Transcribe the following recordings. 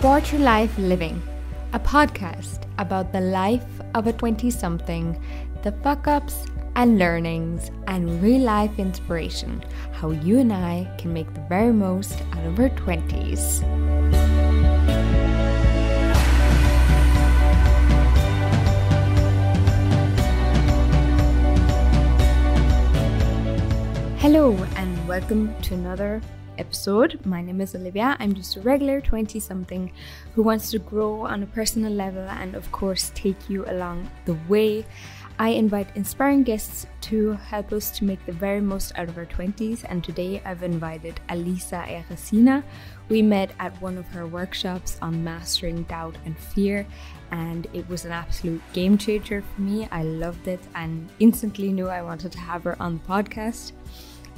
Quarter Life Living, a podcast about the life of a 20 something, the fuck ups and learnings, and real life inspiration. How you and I can make the very most out of our 20s. Hello, and welcome to another episode. My name is Olivia. I'm just a regular 20 something who wants to grow on a personal level and, of course, take you along the way. I invite inspiring guests to help us to make the very most out of our 20s, and today I've invited Alisa Eresina. We met at one of her workshops on mastering doubt and fear, and it was an absolute game changer for me. I loved it and instantly knew I wanted to have her on the podcast.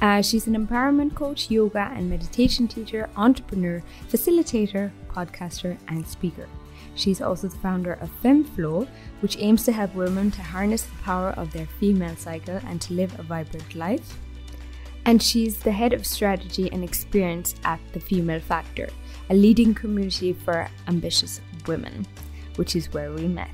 Uh, she's an empowerment coach, yoga and meditation teacher, entrepreneur, facilitator, podcaster, and speaker. She's also the founder of FemFlow, which aims to help women to harness the power of their female cycle and to live a vibrant life. And she's the head of strategy and experience at The Female Factor, a leading community for ambitious women, which is where we met.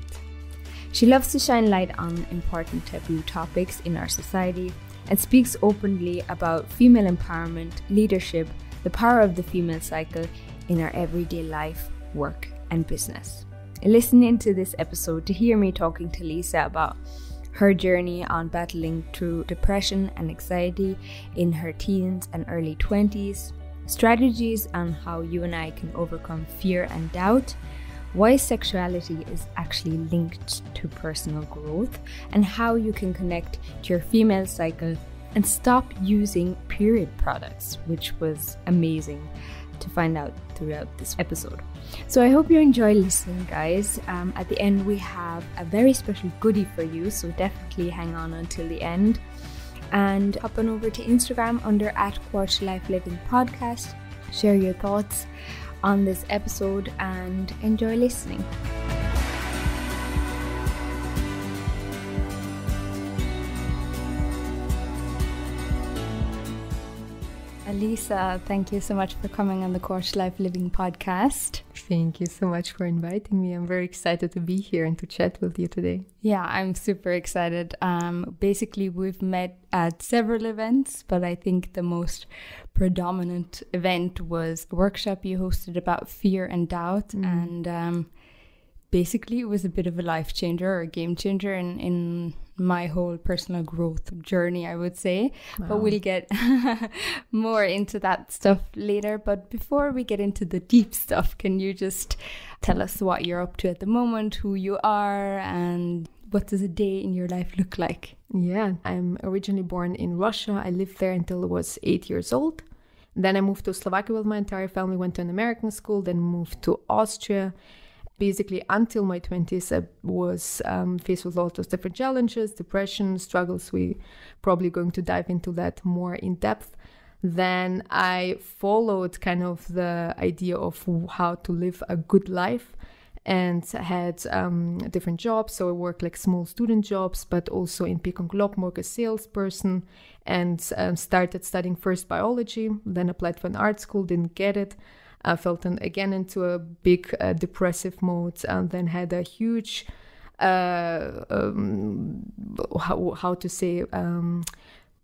She loves to shine light on important taboo topics in our society and speaks openly about female empowerment, leadership, the power of the female cycle in our everyday life, work, and business. Listen into this episode to hear me talking to Alisa about her journey on battling through depression and anxiety in her teens and early 20s, strategies on how you and I can overcome fear and doubt, why sexuality is actually linked to personal growth, and how you can connect to your female cycle and stop using period products, which was amazing to find out throughout this episode. So I hope you enjoy listening, guys. Um, at the end, we have a very special goodie for you, so definitely hang on until the end. And hop on over to Instagram under at Quarter Life Living Podcast. Share your thoughts on this episode and enjoy listening. Alisa, thank you so much for coming on the Quarter Life Living podcast. Thank you so much for inviting me. I'm very excited to be here and to chat with you today. Yeah, I'm super excited. Um, basically, we've met at several events, but I think the most predominant event was a workshop you hosted about fear and doubt. Mm. And um, basically, it was a bit of a life changer or a game changer in, in my whole personal growth journey, I would say. Wow. But we'll get more into that stuff later. But before we get into the deep stuff, can you just tell us what you're up to at the moment, who you are, and what does a day in your life look like? Yeah, I'm originally born in Russia. I lived there until I was eight years old. Then I moved to Slovakia with my entire family, went to an American school, then moved to Austria basically until my 20s i was um, faced with lots of different challenges depression struggles we probably going to dive into that more in depth then i followed kind of the idea of how to live a good life and had um, different jobs. So I worked like small student jobs, but also in Peek & Cloppenburg as a salesperson and um, started studying first biology, then applied for an art school, didn't get it. I felt again into a big uh, depressive mode and then had a huge uh, um, how, how to say um,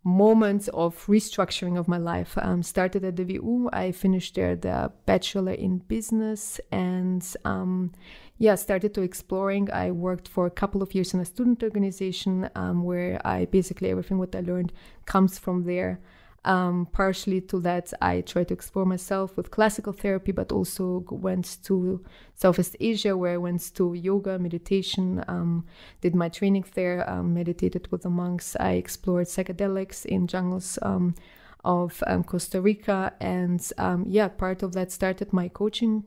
moments of restructuring of my life. Um, started at the VU, I finished there the bachelor in business and um, yeah, started to exploring. I worked for a couple of years in a student organization um, where I basically everything what I learned comes from there. Um, partially to that, I tried to explore myself with classical therapy, but also went to Southeast Asia, where I went to yoga, meditation, um, did my training there, um, meditated with the monks. I explored psychedelics in jungles um, of um, Costa Rica, and um, yeah, part of that started my coaching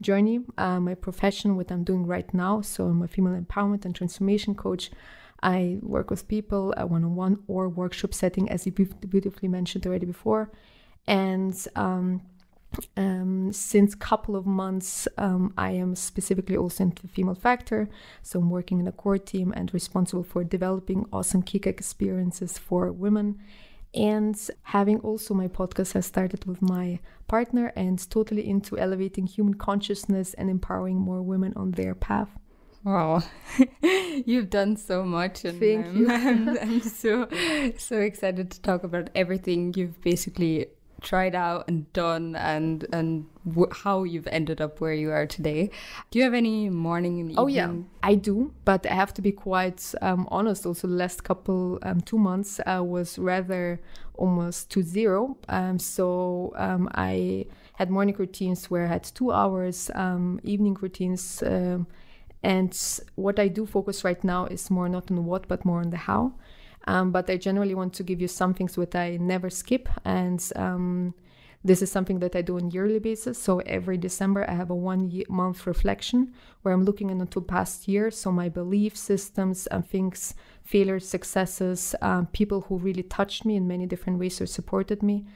journey, uh, my profession, what I'm doing right now. So I'm a female empowerment and transformation coach. I work with people one on one or workshop setting, as you beautifully mentioned already before. And um, um, since couple of months, um, I am specifically also into the female factor. So I'm working in a core team and responsible for developing awesome kick experiences for women. And having also my podcast has started with my partner and totally into elevating human consciousness and empowering more women on their path. Wow, you've done so much, and Thank um, you. I'm, I'm so so excited to talk about everything you've basically tried out and done and and how you've ended up where you are today. Do you have any morning and evening? Oh yeah, I do, but I have to be quite um, honest. Also, the last couple um, two months uh, was rather almost to zero. Um, so um, I had morning routines where I had two hours, um, evening routines. Um, and what I do focus right now is more not on what, but more on the how. Um, but I generally want to give you some things that I never skip. And um, this is something that I do on yearly basis. So every December, I have a one year, month reflection where I'm looking into past year. So my belief systems and things, failures, successes, um, people who really touched me in many different ways or supported me.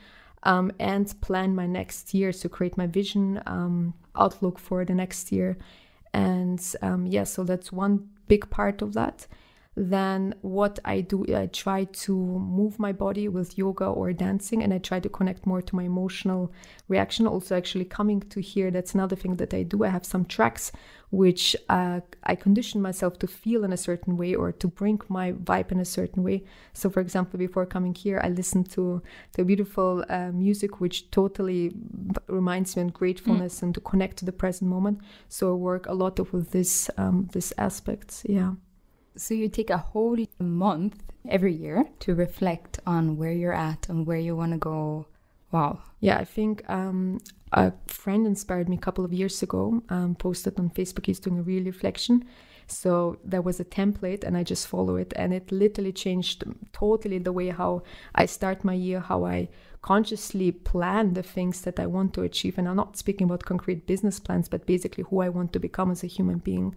Um, and plan my next year to create my vision um, outlook for the next year and um, yeah so that's one big part of that then what I do, I try to move my body with yoga or dancing, and I try to connect more to my emotional reaction. Also, actually coming to here, that's another thing that I do. I have some tracks which uh, I condition myself to feel in a certain way or to bring my vibe in a certain way. So, for example, before coming here, I listened to the beautiful uh, music which totally reminds me of gratefulness mm. and to connect to the present moment. So, I work a lot of with this um, this aspects. Yeah. So you take a whole month every year to reflect on where you're at and where you want to go. Wow. Yeah, I think um, a friend inspired me a couple of years ago, um, posted on Facebook, he's doing a real reflection. So there was a template and I just follow it and it literally changed totally the way how I start my year, how I consciously plan the things that I want to achieve. And I'm not speaking about concrete business plans, but basically who I want to become as a human being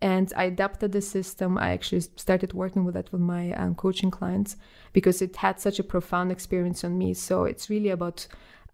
and I adapted the system. I actually started working with that with my um, coaching clients because it had such a profound experience on me. So it's really about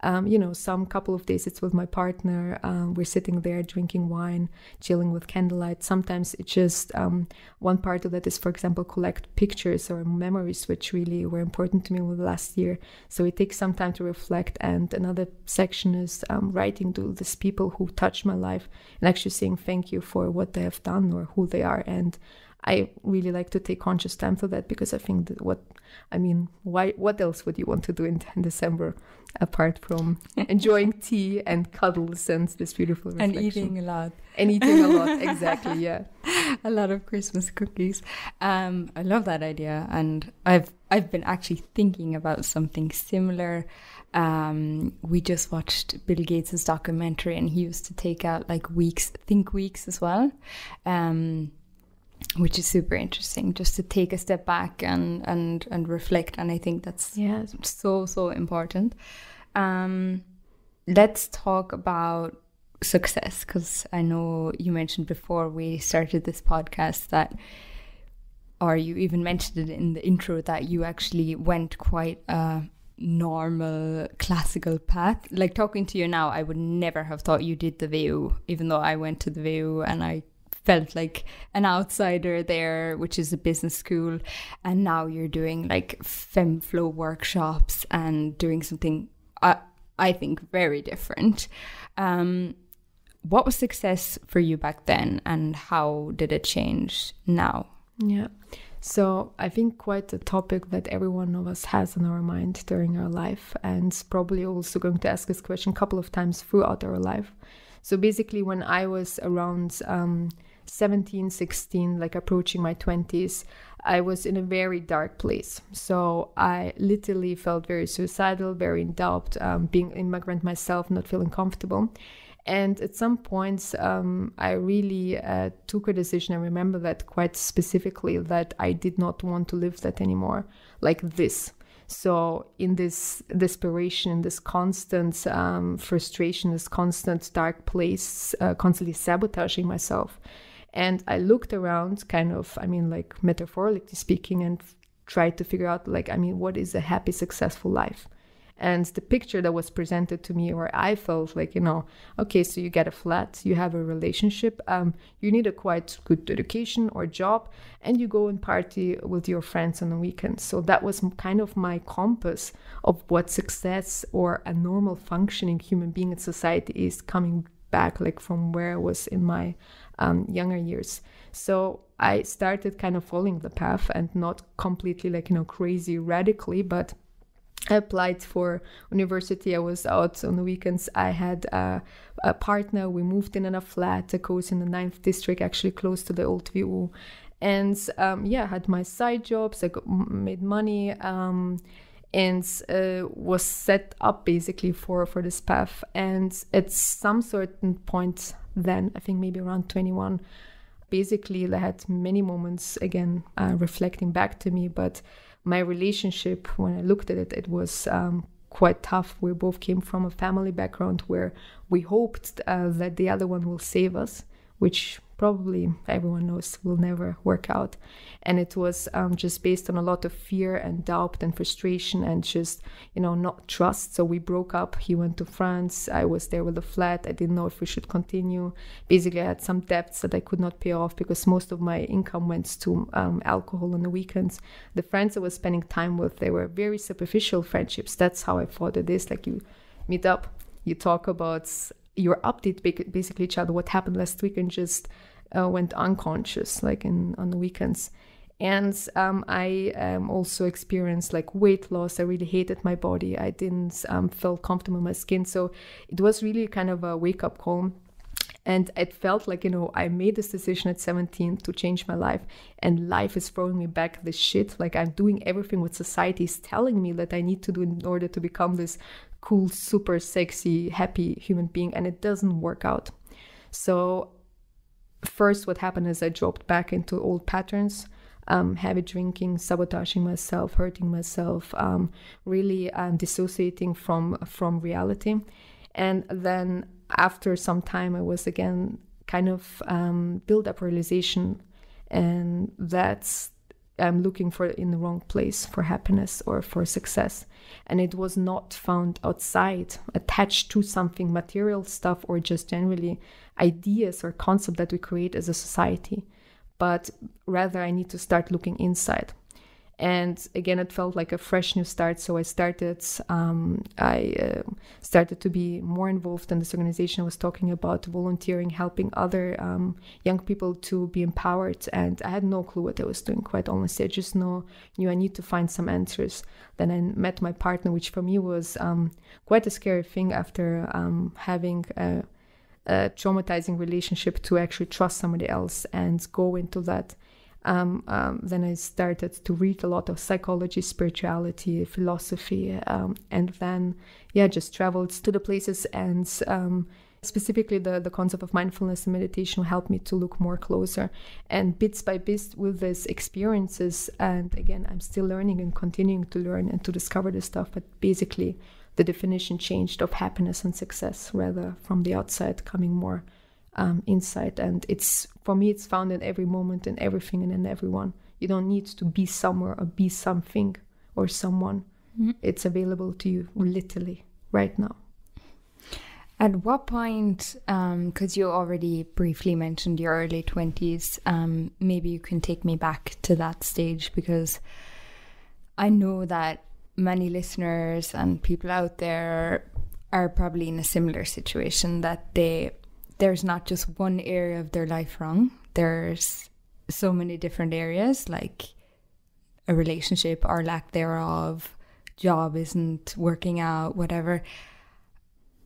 um, you know, some couple of days it's with my partner. Um, we're sitting there drinking wine, chilling with candlelight. Sometimes it's just um, one part of that is, for example, collect pictures or memories, which really were important to me over the last year. So it takes some time to reflect. And another section is um, writing to these people who touched my life and actually saying thank you for what they have done or who they are. And I really like to take conscious time for that because I think that what I mean, why? What else would you want to do in, in December apart from enjoying tea and cuddles and this beautiful reflection? and eating a lot and eating a lot? Exactly, yeah, a lot of Christmas cookies. Um, I love that idea, and I've I've been actually thinking about something similar. Um, we just watched Bill Gates' documentary, and he used to take out like weeks, think weeks as well. Um, which is super interesting just to take a step back and and and reflect. And i think that's yeah so so important. Um let's talk about success because i know you mentioned before we started this podcast that or you even mentioned it in the intro that you actually went quite a normal classical path. Like talking to you now i would never have thought you did the VU even though i went to the VU and i felt like an outsider there, which is a business school. And now you're doing like FemFlow workshops and doing something, I, I think, very different. Um, what was success for you back then and how did it change now? Yeah. So I think quite a topic that every one of us has in our mind during our life, and probably also going to ask this question a couple of times throughout our life. So basically, when I was around um, 17, 16, like approaching my 20s, I was in a very dark place. So I literally felt very suicidal, very in doubt, um, being immigrant myself, not feeling comfortable. And at some points, um, I really uh, took a decision. I remember that quite specifically that I did not want to live that anymore, like this. So, in this desperation, in this constant um, frustration, this constant dark place, uh, constantly sabotaging myself, and I looked around, kind of, I mean, like metaphorically speaking, and tried to figure out, like, I mean, what is a happy, successful life? And the picture that was presented to me, where I felt like, you know, okay, so you get a flat, you have a relationship, um, you need a quite good education or job, and you go and party with your friends on the weekends. So that was kind of my compass of what success or a normal functioning human being in society is coming back, like from where I was in my um, younger years. So I started kind of following the path and not completely like, you know, crazy radically, but I applied for university. I was out on the weekends. I had a, a partner. We moved in in a flat, a course in the ninth district, actually close to the old VU. And um, yeah, I had my side jobs. I got, made money um, and uh, was set up basically for for this path. And at some certain point, then I think maybe around 21, basically I had many moments again uh, reflecting back to me, but my relationship, when I looked at it, it was um, quite tough. We both came from a family background where we hoped uh, that the other one will save us, which probably everyone knows will never work out. And it was um, just based on a lot of fear and doubt and frustration and just, you know, not trust. So we broke up. He went to France. I was there with a flat. I didn't know if we should continue. Basically, I had some debts that I could not pay off because most of my income went to um, alcohol on the weekends. The friends I was spending time with, they were very superficial friendships. That's how I thought it is. Like you meet up, you talk about your update basically each other. What happened last week and just uh, went unconscious like in on the weekends. And um, i um, also experienced like weight loss. I really hated my body. I didn't um, feel comfortable in my skin. So it was really kind of a wake-up call. And it felt like you know i made this decision at 17 to change my life. And life is throwing me back this shit. Like i'm doing everything what society is telling me that i need to do in order to become this cool, super sexy, happy human being, and it doesn't work out. So, first, what happened is I dropped back into old patterns. Um, heavy drinking, sabotaging myself, hurting myself, um, really um, dissociating from from reality, and then after some time, I was again kind of um, build up realization, and that's I'm looking for in the wrong place for happiness or for success. And it was not found outside, attached to something material stuff or just generally ideas or concept that we create as a society. But rather, I need to start looking inside and again it felt like a fresh new start. So i started um, i uh, started to be more involved in this organization. I was talking about volunteering helping other um, young people to be empowered. And i had no clue what i was doing quite honestly. I just know knew i need to find some answers. Then i met my partner which for me was um, quite a scary thing after um, having a, a traumatizing relationship to actually trust somebody else and go into that um, um, then I started to read a lot of psychology, spirituality, philosophy, um, and then, yeah, just traveled to the places and um, specifically the, the concept of mindfulness and meditation helped me to look more closer. And bits by bits with these experiences, and again, I'm still learning and continuing to learn and to discover this stuff, but basically, the definition changed of happiness and success rather from the outside coming more um, insight. And it's for me, it's found in every moment, in everything, and in everyone. You don't need to be somewhere or be something or someone. Mm-hmm. It's available to you literally right now. At what point, because um, you already briefly mentioned your early 20s, um, maybe you can take me back to that stage because I know that many listeners and people out there are probably in a similar situation that they there's not just one area of their life wrong. There's so many different areas, like a relationship or lack thereof, job isn't working out, whatever.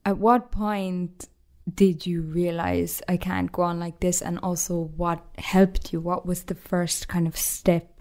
At what point did you realize I can't go on like this? And also, what helped you? What was the first kind of step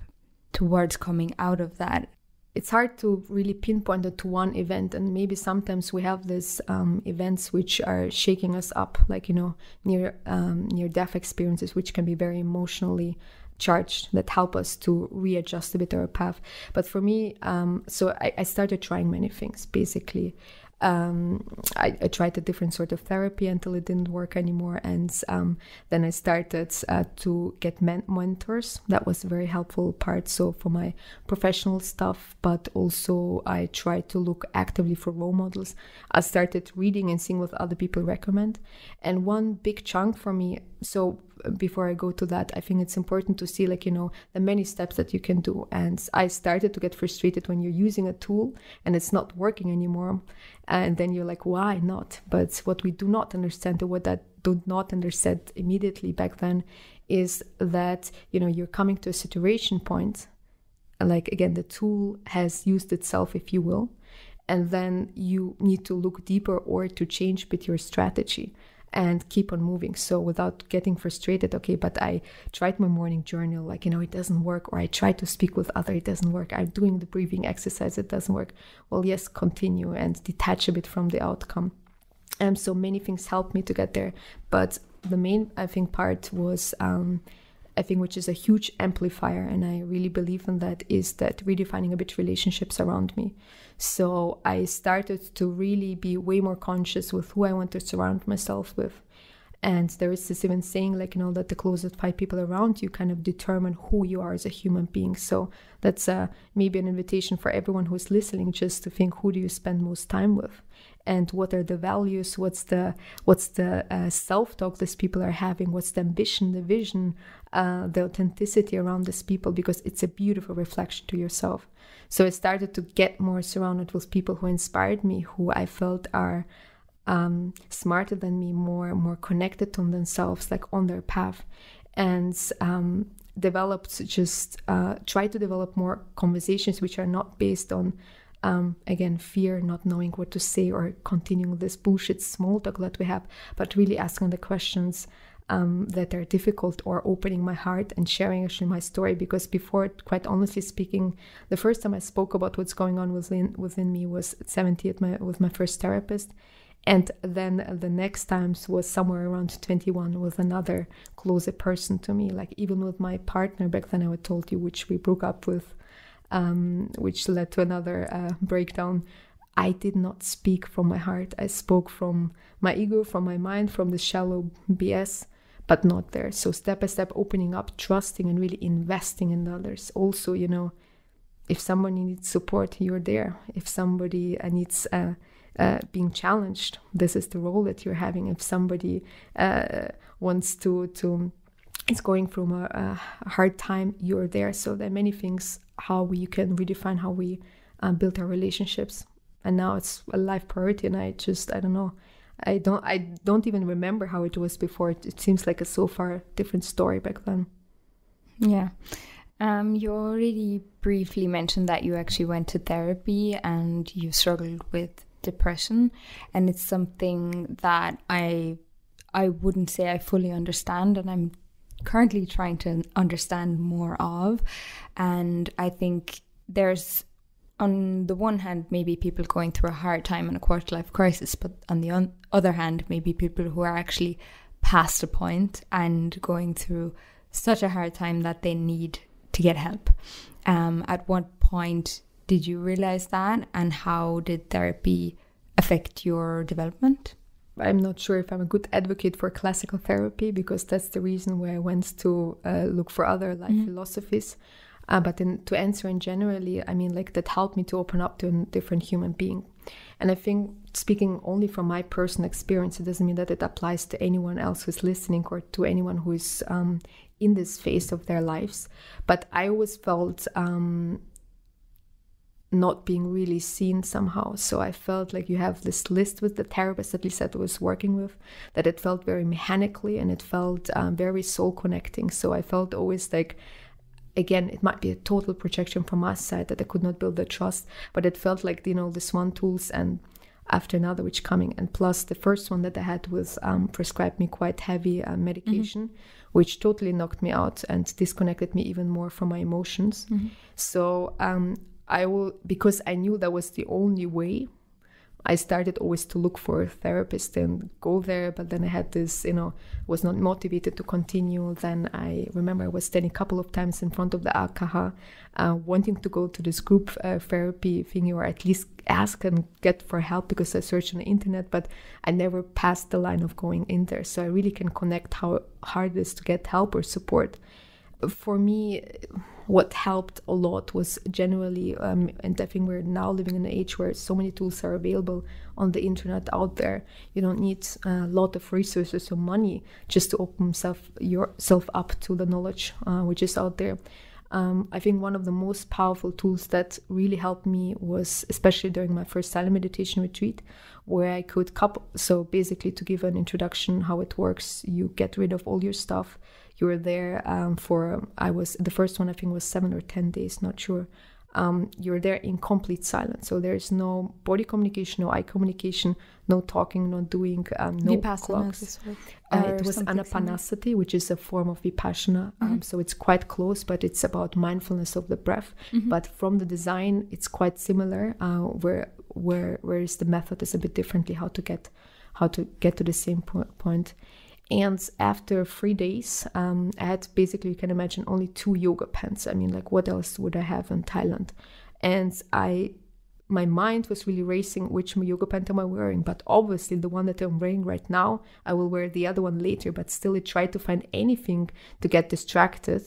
towards coming out of that? It's hard to really pinpoint it to one event and maybe sometimes we have these um, events which are shaking us up like you know near um, near death experiences which can be very emotionally charged that help us to readjust a bit our path. But for me um, so I, I, started trying many things basically um, I, I, tried a different sort of therapy until it didn't work anymore. And um, then I started uh, to get men- mentors. That was a very helpful part. So for my professional stuff, but also I tried to look actively for role models. I started reading and seeing what other people recommend. And one big chunk for me, so uh, before I go to that, I think it's important to see, like, you know, the many steps that you can do. And I started to get frustrated when you're using a tool and it's not working anymore. And then you're like, why not? But what we do not understand, or what that do not understand immediately back then, is that, you know, you're coming to a saturation point. Like, again, the tool has used itself, if you will. And then you need to look deeper or to change bit your strategy and keep on moving. So without getting frustrated, okay, but I tried my morning journal, like, you know, it doesn't work, or I tried to speak with other, it doesn't work. I'm doing the breathing exercise, it doesn't work. Well, yes, continue and detach a bit from the outcome. And so many things helped me to get there. But the main, I think, part was um, I think which is a huge amplifier, and I really believe in that, is that redefining a bit relationships around me. So I started to really be way more conscious with who I want to surround myself with. And there is this even saying, like, you know, that the closest five people around you kind of determine who you are as a human being. So that's uh, maybe an invitation for everyone who's listening just to think who do you spend most time with? and what are the values what's the what's the uh, self-talk these people are having what's the ambition the vision uh, the authenticity around these people because it's a beautiful reflection to yourself. So i started to get more surrounded with people who inspired me who i felt are um, smarter than me more more connected to themselves like on their path. And um, developed just uh, try to develop more conversations which are not based on um, again, fear, not knowing what to say, or continuing this bullshit small talk that we have, but really asking the questions um, that are difficult or opening my heart and sharing actually my story. Because before, quite honestly speaking, the first time I spoke about what's going on within within me was at 70 at my with my first therapist. And then the next times was somewhere around 21 with another closer person to me. Like even with my partner back then, I would told you, which we broke up with um, which led to another uh, breakdown. I did not speak from my heart. I spoke from my ego, from my mind, from the shallow BS, but not there. So, step by step, opening up, trusting, and really investing in others. Also, you know, if somebody needs support, you're there. If somebody uh, needs uh, uh, being challenged, this is the role that you're having. If somebody uh, wants to to is going through a, a, hard time, you're there. So there are many things how we can redefine how we um, build our relationships and now it's a life priority and i just i don't know i don't i don't even remember how it was before. It, it seems like a so far different story back then. Yeah. Um, you already briefly mentioned that you actually went to therapy and you struggled with depression and it's something that i i wouldn't say i fully understand and i'm currently trying to understand more of. And I think there's, on the one hand, maybe people going through a hard time and a quarter life crisis, but on the other hand, maybe people who are actually past a point and going through such a hard time that they need to get help. Um, at what point did you realize that, and how did therapy affect your development? I'm not sure if I'm a good advocate for classical therapy because that's the reason why I went to uh, look for other life mm-hmm. philosophies. Uh, but in, to answer in generally, I mean, like that helped me to open up to a different human being. And I think speaking only from my personal experience, it doesn't mean that it applies to anyone else who's listening or to anyone who is um, in this phase of their lives. But I always felt um, not being really seen somehow. So I felt like you have this list with the therapist, that I was working with, that it felt very mechanically and it felt um, very soul connecting. So I felt always like, again, it might be a total projection from my side that I could not build the trust, but it felt like, you know, this one tools and after another which coming and plus the first one that i had was um, prescribed me quite heavy uh, medication mm-hmm. which totally knocked me out and disconnected me even more from my emotions mm-hmm. so um, I will because I knew that was the only way. I started always to look for a therapist and go there, but then I had this, you know, was not motivated to continue. Then I remember I was standing a couple of times in front of the AKH, uh, wanting to go to this group uh, therapy thing or at least ask and get for help because I searched on the internet, but I never passed the line of going in there. So I really can connect how hard it is to get help or support. For me, what helped a lot was generally, um, and I think we're now living in an age where so many tools are available on the internet out there. You don't need a lot of resources or money just to open self, yourself up to the knowledge uh, which is out there. Um, I think one of the most powerful tools that really helped me was, especially during my first silent meditation retreat, where I could couple. So basically, to give an introduction how it works, you get rid of all your stuff you were there um, for I was the first one I think was seven or ten days, not sure. Um, you're there in complete silence, so there's no body communication, no eye communication, no talking, no doing, um, no clocks. Uh, it was anapanasati, which is a form of vipassana. Um, mm-hmm. so it's quite close, but it's about mindfulness of the breath. Mm-hmm. But from the design, it's quite similar. Uh, where where whereas the method is a bit differently how to get how to get to the same po- point. And after three days, um, I had basically, you can imagine, only two yoga pants. I mean, like, what else would I have in Thailand? And I, my mind was really racing which yoga pant am I wearing? But obviously, the one that I'm wearing right now, I will wear the other one later. But still, I tried to find anything to get distracted.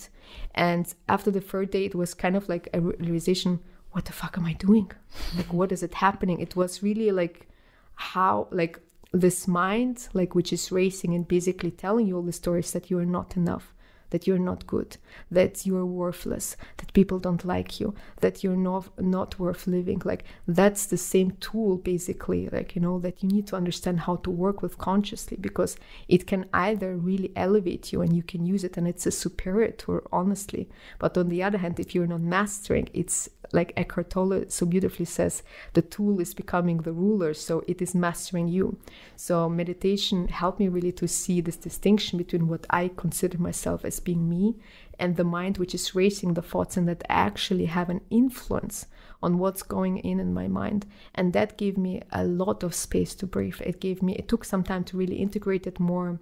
And after the third day, it was kind of like a realization what the fuck am I doing? Like, what is it happening? It was really like, how, like, this mind, like which is racing and basically telling you all the stories that you are not enough, that you're not good, that you're worthless, that people don't like you, that you're not not worth living. Like that's the same tool basically, like you know, that you need to understand how to work with consciously because it can either really elevate you and you can use it and it's a superior tool, honestly. But on the other hand, if you're not mastering, it's like Eckhart Tolle so beautifully says, the tool is becoming the ruler, so it is mastering you. So meditation helped me really to see this distinction between what I consider myself as being me and the mind which is racing the thoughts and that actually have an influence on what's going in in my mind and that gave me a lot of space to breathe it gave me it took some time to really integrate it more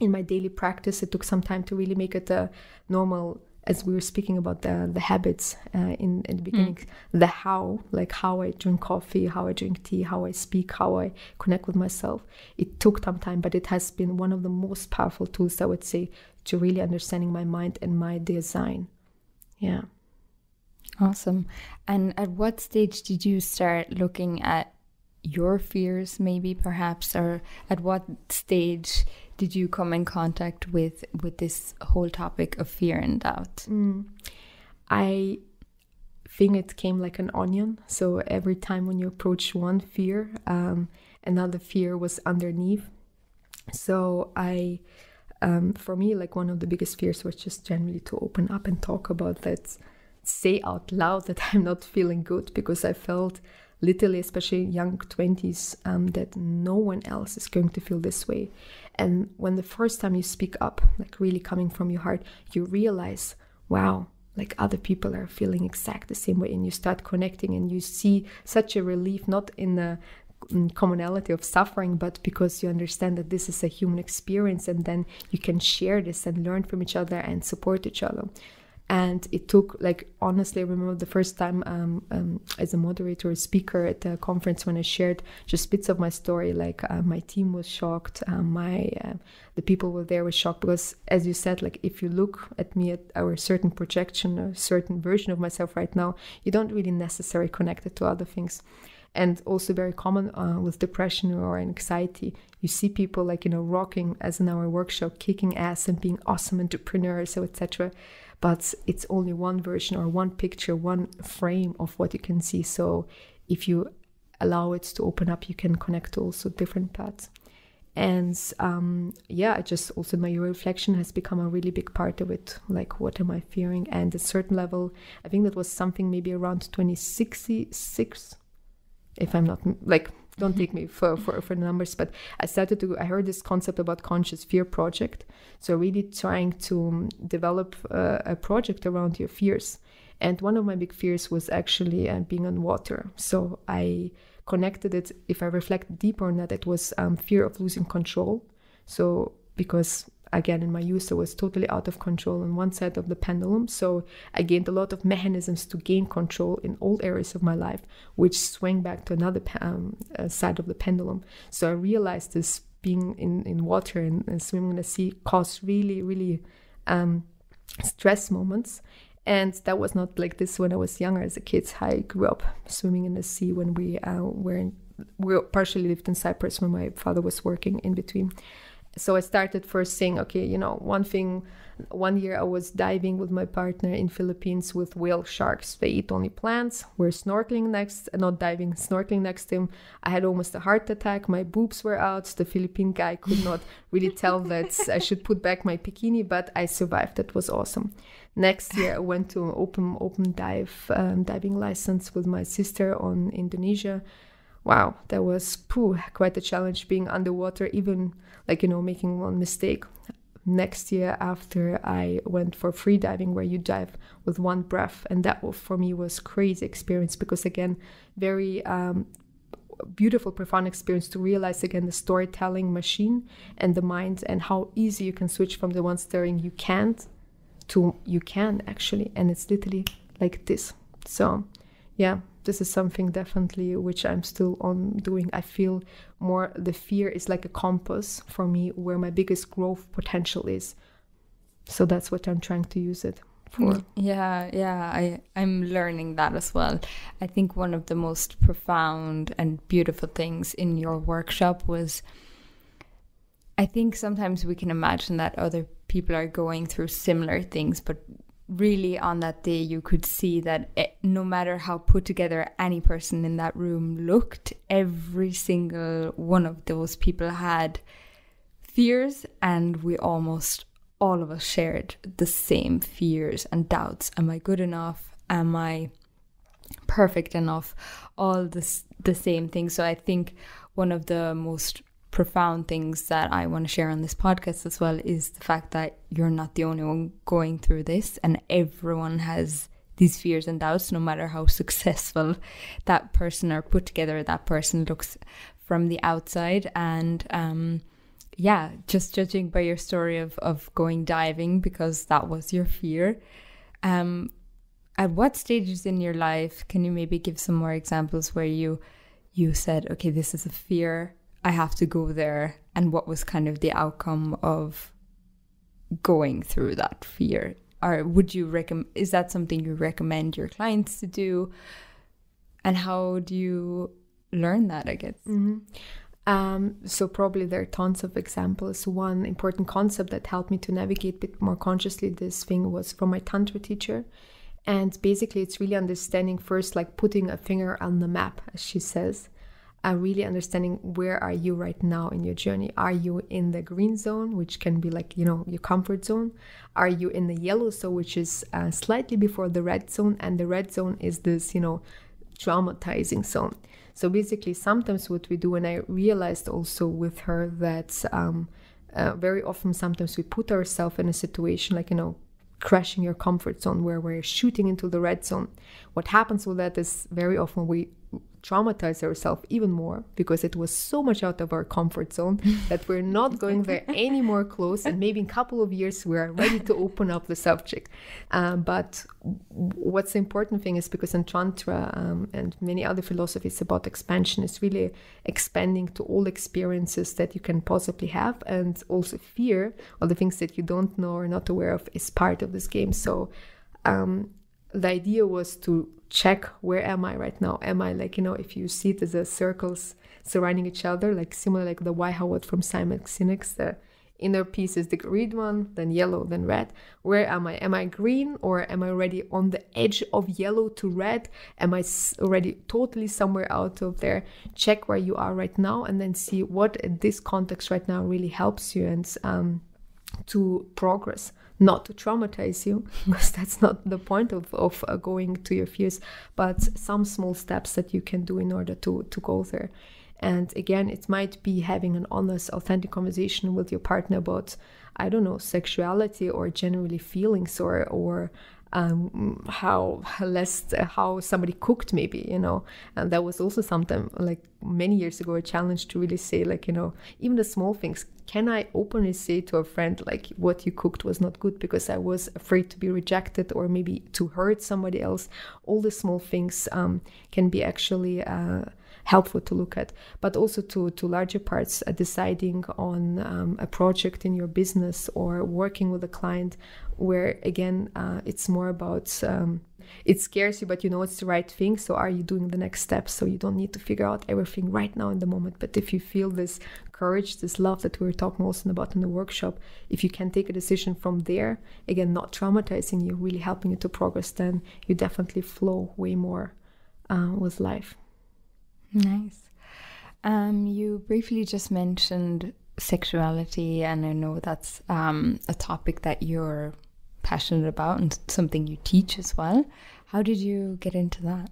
in my daily practice it took some time to really make it a normal as we were speaking about the the habits uh, in in the mm. beginning, mm. the how, like how I drink coffee, how I drink tea, how I speak, how I connect with myself. It took some time, but it has been one of the most powerful tools I would say to really understanding my mind and my design. Yeah. Awesome. And at what stage did you start looking at your fears, maybe perhaps, or at what stage did you come in contact with with this whole topic of fear and doubt? Mm. I think it came like an onion. So every time when you approach one fear, um, another fear was underneath. So I, um, for me, like one of the biggest fears was just generally to open up and talk about that, say out loud that I'm not feeling good because I felt literally, especially young 20s, um, that no one else is going to feel this way. And when the first time you speak up, like really coming from your heart, you realize, wow, like other people are feeling exact the same way. And you start connecting and you see such a relief, not in the commonality of suffering, but because you understand that this is a human experience and then you can share this and learn from each other and support each other. And it took like honestly i remember the first time um, um, as a moderator or speaker at the conference when i shared just bits of my story like uh, my team was shocked uh, my uh, the people were there were shocked because as you said like if you look at me at our certain projection a certain version of myself right now you don't really necessarily connect it to other things and also very common uh, with depression or anxiety you see people like you know rocking as in our workshop kicking ass and being awesome entrepreneurs so etc but it's only one version or one picture, one frame of what you can see. So if you allow it to open up, you can connect to also different paths. And um, yeah, I just also my reflection has become a really big part of it. Like, what am I fearing? And a certain level, I think that was something maybe around 2066, if I'm not like don't mm-hmm. take me for, for, for numbers, but I started to, I heard this concept about conscious fear project. So really trying to um, develop uh, a project around your fears. And one of my big fears was actually uh, being on water. So I connected it, if I reflect deeper on that, it was um, fear of losing control. So, because again, in my youth, I was totally out of control on one side of the pendulum. So, I gained a lot of mechanisms to gain control in all areas of my life, which swing back to another um, uh, side of the pendulum. So, I realized this being in, in water and, and swimming in the sea caused really, really um, stress moments and that was not like this when I was younger as a kid. I grew up swimming in the sea when we uh, were in, we partially lived in Cyprus when my father was working in between. So I started first saying, okay, you know, one thing one year I was diving with my partner in Philippines with whale sharks. They eat only plants. We're snorkeling next, not diving, snorkeling next to him. I had almost a heart attack. My boobs were out. The Philippine guy could not really tell that I should put back my bikini, but I survived. That was awesome. Next year I went to open open dive um, diving license with my sister on Indonesia. Wow, that was pooh, quite a challenge being underwater, even like you know making one mistake next year after I went for free diving where you dive with one breath. And that for me was crazy experience because again very um, beautiful profound experience to realize again the storytelling machine and the mind and how easy you can switch from the one staring you can't to you can actually. And it's literally like this. So yeah this is something definitely which I'm still on doing. I feel more the fear is like a compass for me where my biggest growth potential is. So that's what I'm trying to use it for. Mm, yeah, yeah, I I'm learning that as well. I think one of the most profound and beautiful things in your workshop was I think sometimes we can imagine that other people are going through similar things, but really on that day you could see that it, no matter how put together any person in that room looked every single one of those people had fears and we almost all of us shared the same fears and doubts. Am i good enough? Am i perfect enough? All this the same thing. So i think one of the most profound things that I want to share on this podcast as well is the fact that you're not the only one going through this, and everyone has these fears and doubts, no matter how successful that person or put together that person looks from the outside. And um, yeah, just judging by your story of, of going diving because that was your fear. Um, at what stages in your life can you maybe give some more examples where you you said, okay, this is a fear I have to go there and what was kind of the outcome of going through that fear? Or would you recommend is that something you recommend your clients to do? And how do you learn that i guess? Mm-hmm. um, so probably there are tons of examples. One important concept that helped me to navigate a bit more consciously this thing was from my tantra teacher. And basically it's really understanding first like putting a finger on the map as she says are really understanding where are you right now in your journey? Are you in the green zone which can be like you know your comfort zone? Are you in the yellow zone which is uh, slightly before the red zone and the red zone is this you know traumatizing zone? So basically sometimes what we do and i realized also with her that um, uh, very often sometimes we put ourselves in a situation like you know crashing your comfort zone where we're shooting into the red zone. What happens with that is very often we traumatize ourselves even more because it was so much out of our comfort zone that we're not going there any more close and maybe in a couple of years we're ready to open up the subject. Um, but what's the important thing is because in tantra um, and many other philosophies about expansion is really expanding to all experiences that you can possibly have and also fear or the things that you don't know or not aware of is part of this game. So um, the idea was to check where am I right now? Am I like, you know, if you see the circles surrounding each other, like similar like the Waiha from Simon Sinek's, the inner piece is the green one, then yellow, then red. Where am I? Am I green or am I already on the edge of yellow to red? Am I already totally somewhere out of there? Check where you are right now and then see what in this context right now really helps you and um, to progress not to traumatize you because that's not the point of, of uh, going to your fears but some small steps that you can do in order to to go there. And again it might be having an honest authentic conversation with your partner about i don't know sexuality or generally feelings or or um, how less how somebody cooked maybe you know? And that was also something like many years ago a challenge to really say like you know even the small things. Can i openly say to a friend like what you cooked was not good because i was afraid to be rejected or maybe to hurt somebody else? All the small things um, can be actually uh, helpful to look at, but also to, to larger parts, uh, deciding on um, a project in your business or working with a client where, again, uh, it's more about. Um, it scares you, but you know it's the right thing. So, are you doing the next step? So, you don't need to figure out everything right now in the moment. But if you feel this courage, this love that we were talking also about in the workshop, if you can take a decision from there, again, not traumatizing you, really helping you to progress, then you definitely flow way more uh, with life. Nice. Um, you briefly just mentioned sexuality, and I know that's um, a topic that you're passionate about and something you teach as well. How did you get into that?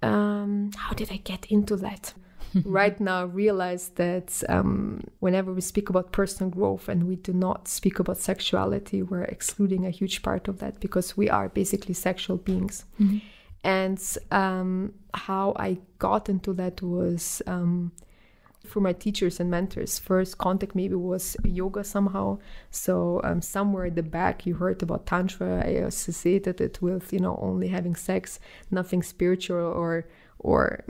Um, how did I get into that? right now, realize that um, whenever we speak about personal growth and we do not speak about sexuality, we're excluding a huge part of that because we are basically sexual beings. Mm-hmm and um, how I got into that was um, for my teachers and mentors. First contact maybe was yoga somehow. So um, somewhere at the back you heard about tantra. I associated it with you know only having sex, nothing spiritual or or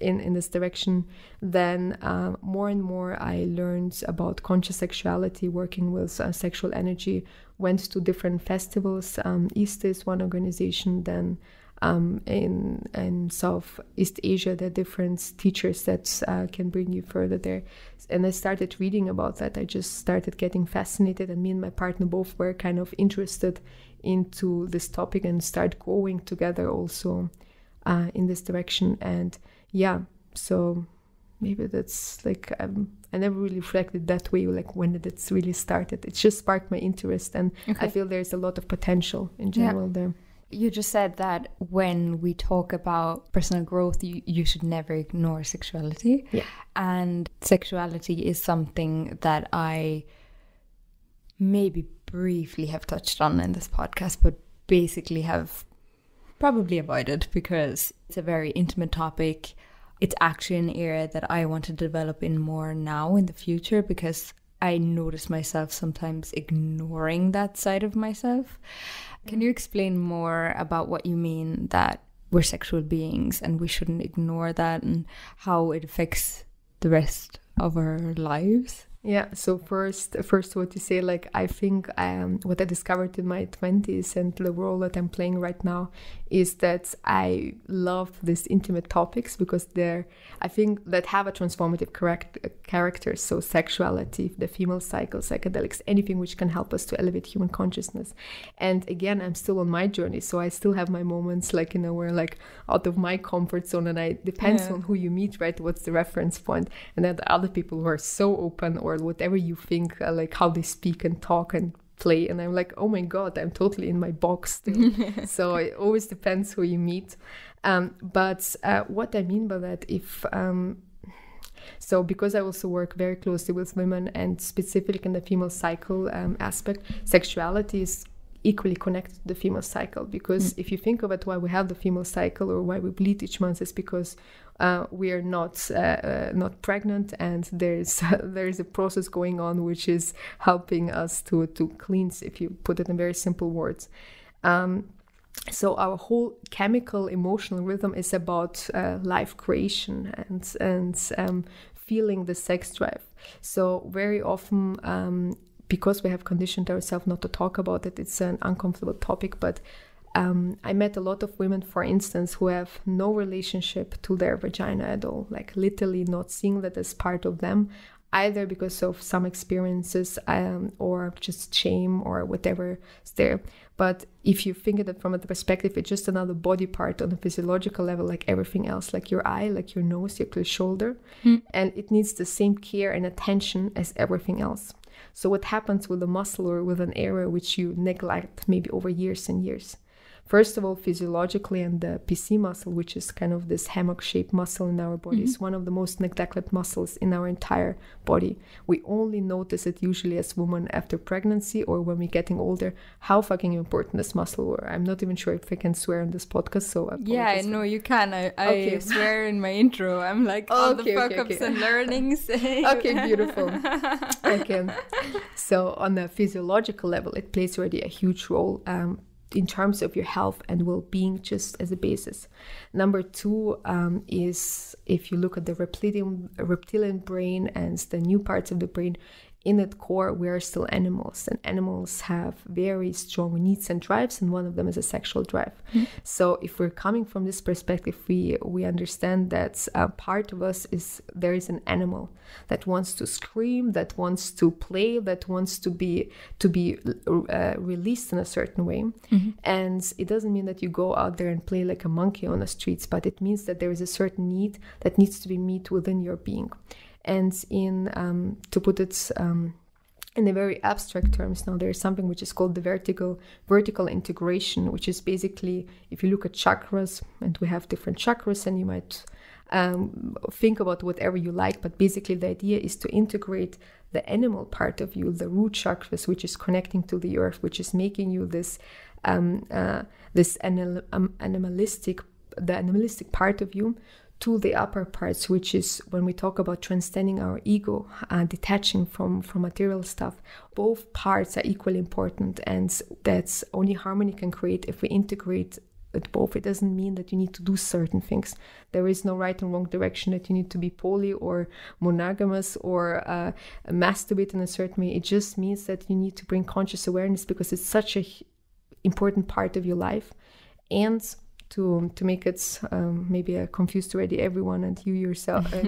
in in this direction. Then uh, more and more I learned about conscious sexuality, working with uh, sexual energy. Went to different festivals. Um, East is one organization. Then um, in in Southeast Asia, there are different teachers that uh, can bring you further there. And I started reading about that. I just started getting fascinated, and me and my partner both were kind of interested into this topic and start going together also uh, in this direction. And yeah, so maybe that's like um, I never really reflected that way, like when did it really started. It just sparked my interest, and okay. I feel there's a lot of potential in general yeah. there you just said that when we talk about personal growth, you, you should never ignore sexuality. Yeah. And sexuality is something that I maybe briefly have touched on in this podcast, but basically have probably avoided because it's a very intimate topic. It's actually an area that I want to develop in more now in the future because I notice myself sometimes ignoring that side of myself. Can you explain more about what you mean that we're sexual beings and we shouldn't ignore that and how it affects the rest of our lives? Yeah. So first, first, what you say, like I think um, what I discovered in my twenties and the role that I'm playing right now is that I love these intimate topics because they're, I think, that have a transformative correct, uh, character. So sexuality, the female cycle, psychedelics, anything which can help us to elevate human consciousness. And again, I'm still on my journey, so I still have my moments, like you know, where like out of my comfort zone, and I depends yeah. on who you meet, right? What's the reference point? point, and then the other people who are so open or whatever you think, uh, like how they speak and talk and play and i'm like oh my god i'm totally in my box so it always depends who you meet. Um, but uh, what i mean by that if um, so because i also work very closely with women and specifically in the female cycle um, aspect sexuality is equally connected to the female cycle because mm. if you think of it why we have the female cycle or why we bleed each month is because uh, we are not uh, uh, not pregnant, and there's there's a process going on which is helping us to to cleanse, if you put it in very simple words. Um, so our whole chemical emotional rhythm is about uh, life creation and and um, feeling the sex drive. So very often. Um, because we have conditioned ourselves not to talk about it, it's an uncomfortable topic, but um, I met a lot of women, for instance, who have no relationship to their vagina at all, like literally not seeing that as part of them, either because of some experiences um, or just shame or whatever is there. But if you think of it from the perspective, it's just another body part on a physiological level, like everything else, like your eye, like your nose, your shoulder, mm. and it needs the same care and attention as everything else. So, what happens with a muscle or with an area which you neglect maybe over years and years? First of all, physiologically, and the PC muscle, which is kind of this hammock shaped muscle in our body, mm-hmm. is one of the most neglected muscles in our entire body. We only notice it usually as women after pregnancy or when we're getting older how fucking important this muscle were. I'm not even sure if I can swear on this podcast, so I yeah, no, you can. I, I okay. swear in my intro. I'm like all okay, the fuck okay, ups and learnings. okay, beautiful. okay, so on the physiological level, it plays already a huge role. Um, in terms of your health and well-being just as a basis. Number two um, is if you look at the reptilian reptilian brain and the new parts of the brain in its core, we are still animals, and animals have very strong needs and drives, and one of them is a sexual drive. Mm-hmm. So, if we're coming from this perspective, we we understand that uh, part of us is there is an animal that wants to scream, that wants to play, that wants to be to be uh, released in a certain way, mm-hmm. and it doesn't mean that you go out there and play like a monkey on the streets, but it means that there is a certain need that needs to be met within your being and in um, to put it um, in the very abstract terms now there is something which is called the vertical vertical integration which is basically if you look at chakras and we have different chakras and you might um, think about whatever you like but basically the idea is to integrate the animal part of you the root chakras which is connecting to the earth which is making you this um, uh, this um, animalistic the animalistic part of you to the upper parts, which is when we talk about transcending our ego, uh, detaching from from material stuff. Both parts are equally important, and that's only harmony can create if we integrate it both. It doesn't mean that you need to do certain things. There is no right and wrong direction that you need to be poly or monogamous or uh, masturbate in a certain way. It just means that you need to bring conscious awareness because it's such a important part of your life, and to to make it um, maybe confused already everyone and you yourself uh,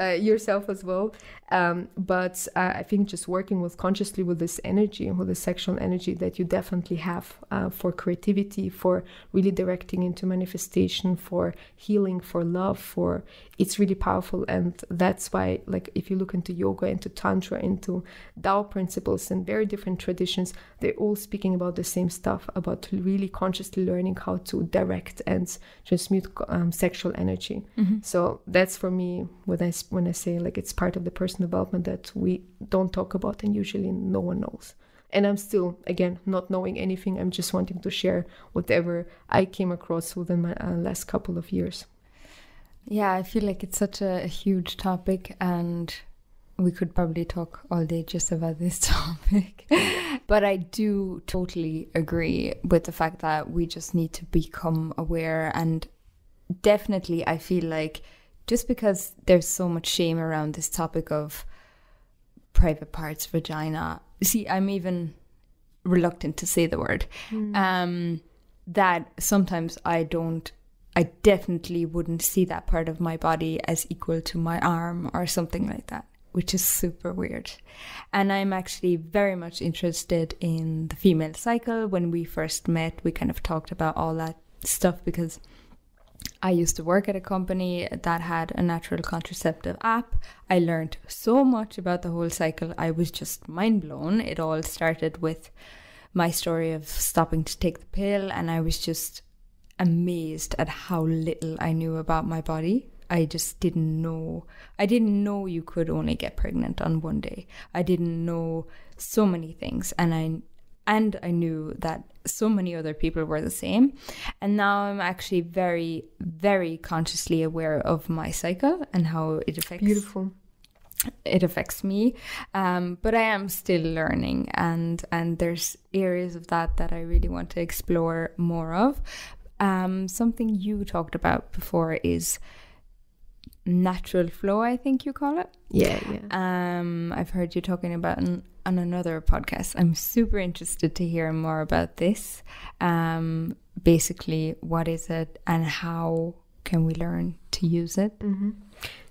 uh, yourself as well. Um, but uh, I think just working with consciously with this energy with the sexual energy that you definitely have uh, for creativity for really directing into manifestation for healing for love for it's really powerful. And that's why like if you look into yoga into tantra into Tao principles and very different traditions they're all speaking about the same stuff about really consciously learning how to direct and transmute um, sexual energy. Mm-hmm. So that's for me when I when I say like it's part of the personal development that we don't talk about and usually no one knows. And I'm still again not knowing anything. I'm just wanting to share whatever I came across within my uh, last couple of years. Yeah, I feel like it's such a, a huge topic and we could probably talk all day just about this topic. But I do totally agree with the fact that we just need to become aware. And definitely, I feel like just because there's so much shame around this topic of private parts, vagina, see, I'm even reluctant to say the word. Mm. Um, that sometimes I don't I definitely wouldn't see that part of my body as equal to my arm or something like that which is super weird. And I'm actually very much interested in the female cycle. When we first met, we kind of talked about all that stuff because I used to work at a company that had a natural contraceptive app. I learned so much about the whole cycle. I was just mind blown. It all started with my story of stopping to take the pill, and I was just amazed at how little I knew about my body I just didn't know. I didn't know you could only get pregnant on one day. I didn't know so many things, and I and I knew that so many other people were the same. And now I'm actually very, very consciously aware of my cycle and how it affects. Beautiful. It affects me, um, but I am still learning, and and there's areas of that that I really want to explore more of. Um, something you talked about before is natural flow i think you call it. Yeah yeah. Um i've heard you talking about an, on another podcast. I'm super interested to hear more about this. Um basically what is it and how can we learn to use it? Mm-hmm.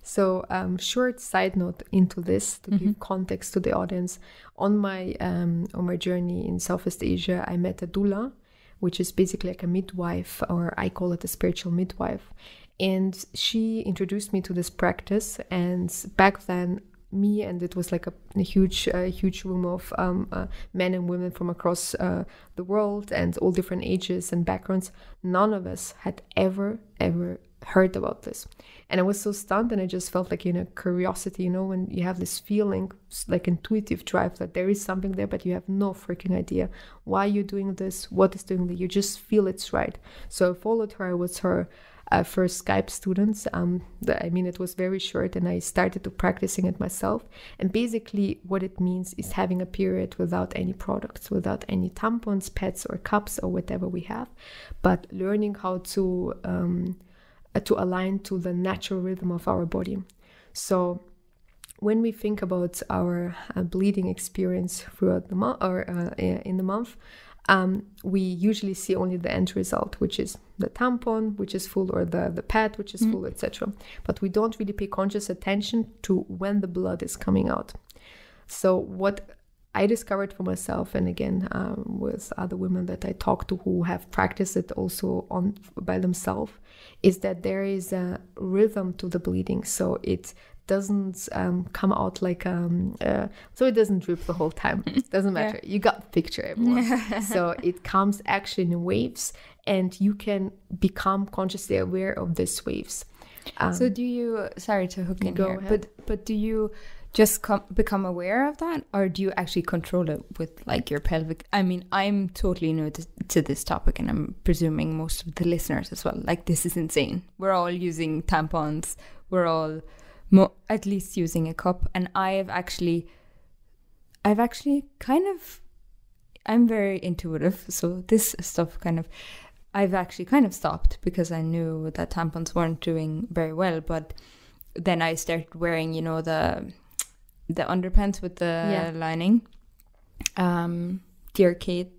so um short side note into this to mm-hmm. give context to the audience. On my um on my journey in southeast asia i met a doula which is basically like a midwife or i call it a spiritual midwife and she introduced me to this practice. And back then, me and it was like a, a huge uh, huge room of um, uh, men and women from across uh, the world and all different ages and backgrounds none of us had ever ever heard about this and i was so stunned and i just felt like you know curiosity you know when you have this feeling like intuitive drive that there is something there but you have no freaking idea why you're doing this what is doing that you just feel it's right so i followed her i was her uh, first Skype students. Um, I mean, it was very short, and I started to practicing it myself. And basically, what it means is having a period without any products, without any tampons, pads, or cups, or whatever we have, but learning how to um, uh, to align to the natural rhythm of our body. So when we think about our uh, bleeding experience throughout the month or uh, in the month, um, we usually see only the end result, which is the tampon, which is full, or the, the pad, which is mm. full, etc. But we don't really pay conscious attention to when the blood is coming out. So, what I discovered for myself, and again um, with other women that I talk to who have practiced it also on by themselves, is that there is a rhythm to the bleeding. So it doesn't um, come out like um uh, so it doesn't drip the whole time. It doesn't matter. Yeah. you got the picture everyone. So it comes actually in waves and you can become consciously aware of these waves. Um, so do you sorry to hook in here ahead. but but do you just com- become aware of that or do you actually control it with like your pelvic i mean i'm totally new to, to, this topic and i'm presuming most of the listeners as well. Like this is insane. We're all using tampons. We're all mo- at least using a cup. And i've actually i've actually kind of i'm very intuitive so this stuff kind of i've actually kind of stopped because i knew that tampons weren't doing very well. But then i started wearing you know the the underpants with the yeah. lining. Um Dear Kate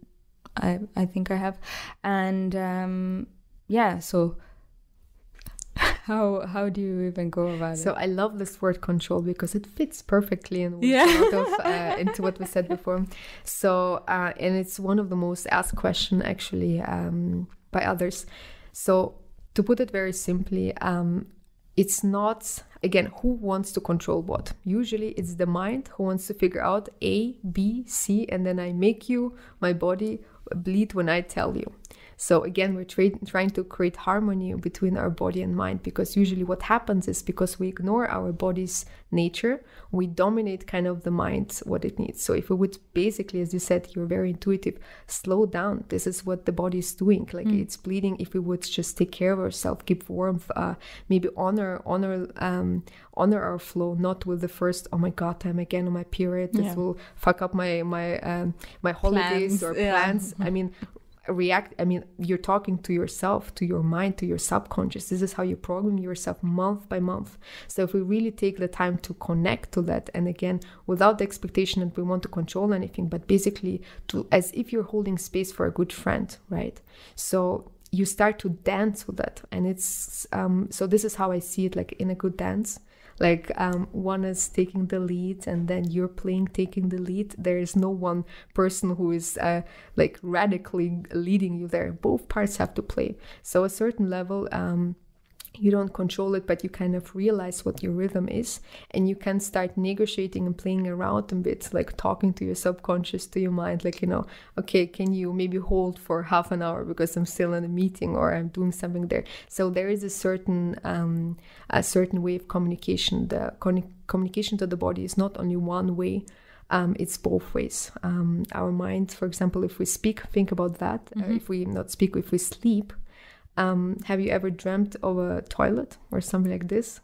i i think i have. And um yeah so how how do you even go about so it? So I love this word control because it fits perfectly in yeah. of, uh, into what we said before. So uh, and it's one of the most asked question actually um, by others. So to put it very simply, um, it's not again who wants to control what usually it's the mind who wants to figure out a b c and then i make you my body bleed when i tell you so again, we're tra- trying to create harmony between our body and mind because usually what happens is because we ignore our body's nature, we dominate kind of the mind what it needs. So if we would basically, as you said, you're very intuitive, slow down. This is what the body is doing. Like mm. it's bleeding. If we would just take care of ourselves, give warmth, uh, maybe honor honor um, honor our flow, not with the first oh my god, I'm again on my period. This yeah. will fuck up my my um, my holidays plans. or plans. Yeah. I mean react i mean you're talking to yourself to your mind to your subconscious. This is how you program yourself month by month. So if we really take the time to connect to that and again without the expectation that we want to control anything but basically to as if you're holding space for a good friend right? So you start to dance with that and it's um, so this is how i see it like in a good dance like um, one is taking the lead and then you're playing taking the lead. There is no one person who is uh, like radically leading you there. Both parts have to play. So a certain level um, you don't control it, but you kind of realize what your rhythm is, and you can start negotiating and playing around a bit, like talking to your subconscious, to your mind, like, you know, okay, can you maybe hold for half an hour because I'm still in a meeting or I'm doing something there. So there is a certain, um, a certain way of communication. The con- communication to the body is not only one way. Um, it's both ways. Um, our mind, for example, if we speak, think about that. Uh, mm-hmm. Uh, if we not speak, if we sleep, um, have you ever dreamt of a toilet or something like this?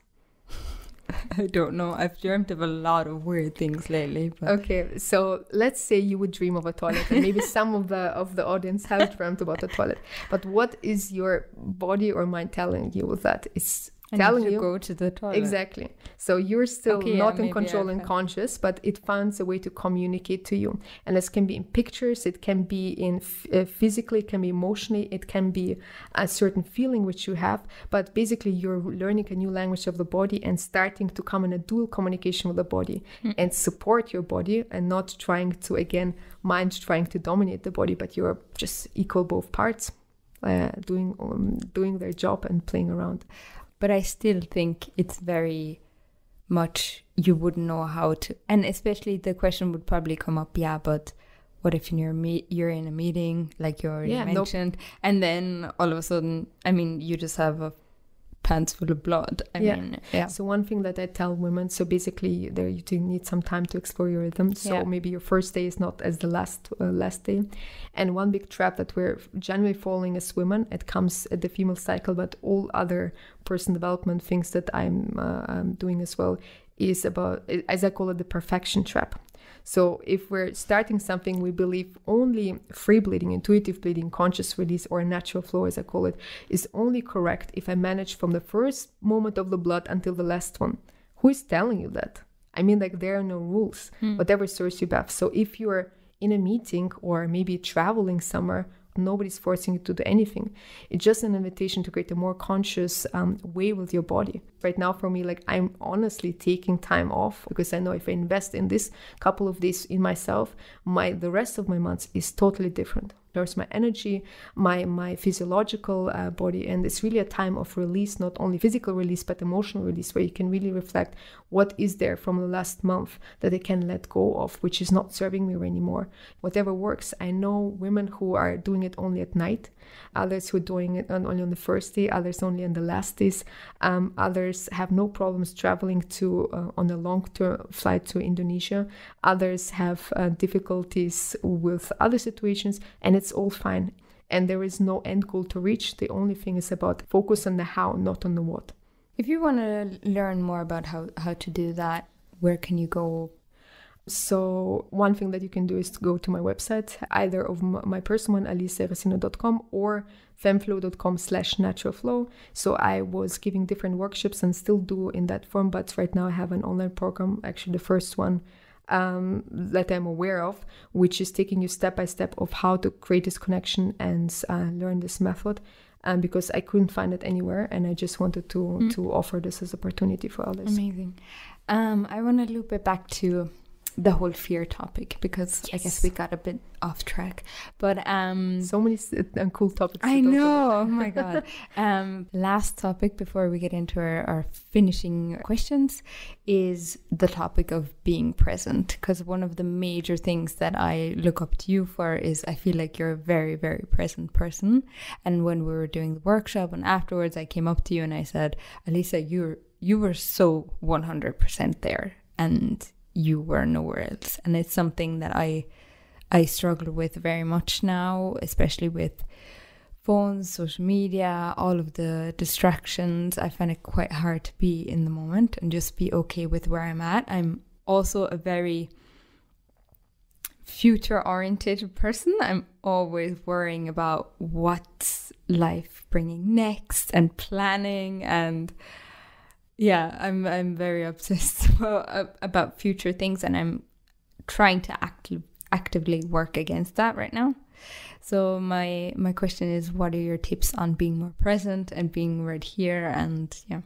I don't know. I've dreamt of a lot of weird things lately. But... Okay, so let's say you would dream of a toilet, and maybe some of the of the audience have dreamt about a toilet. But what is your body or mind telling you that? It's telling you go to the toilet. Exactly. So you're still okay, not yeah, in control and conscious, but it finds a way to communicate to you. And this can be in pictures, it can be in uh, physically, it can be emotionally, it can be a certain feeling which you have. But basically, you're learning a new language of the body and starting to come in a dual communication with the body mm. and support your body and not trying to again mind trying to dominate the body, but you're just equal both parts. Uh, doing um, doing their job and playing around but I still think it's very much you wouldn't know how to and especially the question would probably come up yeah but what if you're me- you're in a meeting like you already Yeah, nope. mentioned and then all of a sudden i mean you just have a pants full of blood i Yeah. mean yeah So one thing that I tell women, so basically, there you do need some time to explore your rhythm. So Yeah. maybe your first day is not as the last uh, last day. And one big trap that we're generally falling as women, it comes at the female cycle, but all other person development things that I'm, uh, I'm doing as well is about, as I call it, the perfection trap. So if we're starting something, we believe only free bleeding, intuitive bleeding, conscious release, or natural flow, as I call it, is only correct if I manage from the first moment of the blood until the last one. Who is telling you that? I mean, like there are no rules. Hmm. Whatever serves you best. So if you're in a meeting or maybe traveling somewhere, nobody's forcing you to do anything. It's just an invitation to create a more conscious um, way with your body. Right now, for me, like I'm honestly taking time off because I know if I invest in this couple of days in myself, my the rest of my months is totally different. There's my energy, my my physiological uh, body, and it's really a time of release, not only physical release but emotional release, where you can really reflect what is there from the last month that I can let go of, which is not serving me anymore. Whatever works. I know women who are doing it only at night, others who are doing it only on the first day, others only on the last days. Um, others have no problems traveling to uh, on a long term flight to Indonesia. Others have uh, difficulties with other situations, and it's all fine. And there is no end goal to reach. The only thing is about focus on the how, not on the what. if you want to learn more about how how to do that where can you go So one thing that you can do is to go to my website, either of my personal one, alisaeresina.com or femflow.com slash naturalflow. So I was giving different workshops and still do in that form, but right now I have an online program, actually the first one um, that I'm aware of, which is taking you step by step of how to create this connection and uh, learn this method. Um, because I couldn't find it anywhere, and I just wanted to to offer this as opportunity for others. Amazing. Um, I want to loop it back to the whole fear topic because I guess we got a bit off track. But um, So many s- uh, cool topics. I know. Oh my god. um, last topic before we get into our, our finishing questions is the topic of being present. Because one of the major things that I look up to you for is I feel like you're a very, very present person. And when we were doing the workshop and afterwards, I came up to you and I said, Alisa, you're you were so 100% there, and you were nowhere else. And it's something that I I struggle with very much now, especially with phones, social media, all of the distractions. I find it quite hard to be in the moment and just be okay with where I'm at. I'm also a very future oriented person. I'm always worrying about what's life bringing next and planning and yeah, I'm I'm very obsessed about, future things and I'm trying to act, actively work against that right now. So my my question is what are your tips on being more present and being right here and yeah.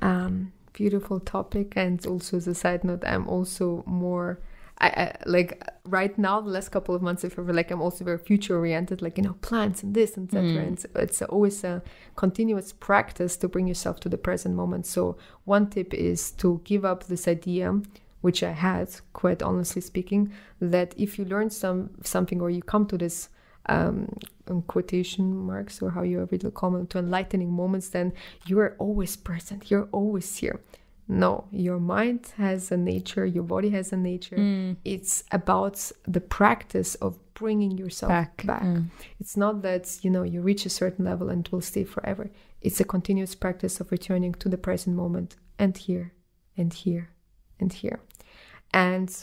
um beautiful topic and also as a side note i'm also more I, I like right now the last couple of months if ever like i'm also very future oriented like you know plans and this and etc Mm. and so it's always a continuous practice to bring yourself to the present moment so one tip is to give up this idea which i had quite honestly speaking that if you learn some something or you come to this um, um, quotation marks or how you ever call them to enlightening moments, then you are always present. You're always here. No, your mind has a nature, your body has a nature. It's about the practice of bringing yourself Back, back. mm. It's not that you know you reach a certain level and it will stay forever. It's a continuous practice of returning to the present moment and here and here and here. And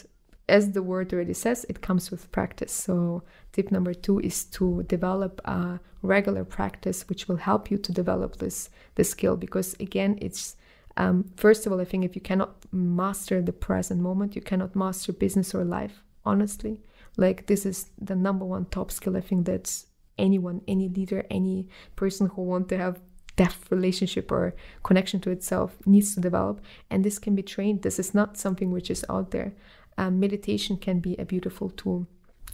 as the word already says, it comes with practice. So, tip number two is to develop a regular practice, which will help you to develop this this skill. Because again, it's um, first of all, I think if you cannot master the present moment, you cannot master business or life. Honestly, like this is the number one top skill. I think that's anyone, any leader, any person who want to have depth relationship or connection to itself needs to develop and this can be trained this is not something which is out there um, meditation can be a beautiful tool